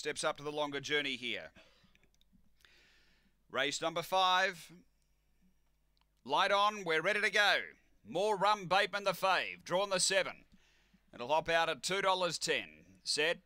steps up to the longer journey here. Race number five. Light on, we're ready to go. More rum Bateman the fave, drawn the seven. It'll hop out at $2.10. Set.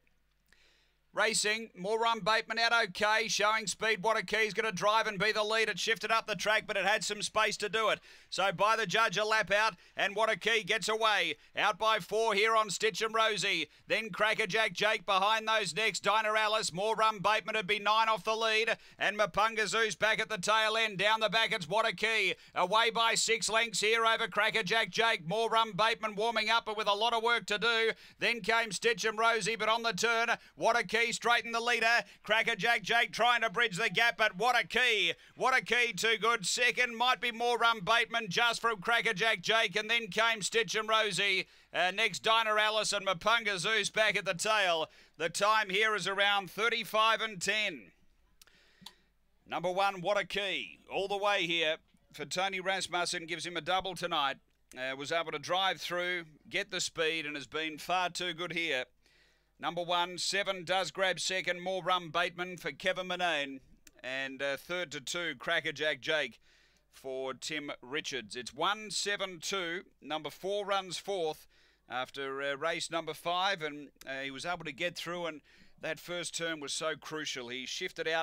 Racing, more run Bateman out okay, showing speed. What a key's going to drive and be the lead. It shifted up the track, but it had some space to do it. So by the judge, a lap out, and what a key gets away. Out by four here on Stitch and Rosie. Then Crackerjack Jake behind those next. Dinah Alice, more run Bateman would be nine off the lead, and Mapunga Zeus back at the tail end. Down the back, it's what a key. Away by six lengths here over Crackerjack Jake. More run Bateman warming up, but with a lot of work to do. Then came Stitch and Rosie, but on the turn, what a key straighten the leader. Crackerjack Jake trying to bridge the gap, but what a key. What a key, too good. Second might be more run Bateman just from Crackerjack Jake, and then came Stitch and Rosie. Uh, next, Dinah Alice and Mapunga Zeus back at the tail. The time here is around 35 and 10. Number one, what a key. All the way here for Tony Rasmussen gives him a double tonight. Uh, was able to drive through, get the speed, and has been far too good here. Number one, seven does grab second. More rum Bateman for Kevin Manane. And uh, third to two, Crackerjack Jake for Tim Richards. It's 172. Number four runs fourth after uh, race number five, and uh, he was able to get through. And that first turn was so crucial. He shifted out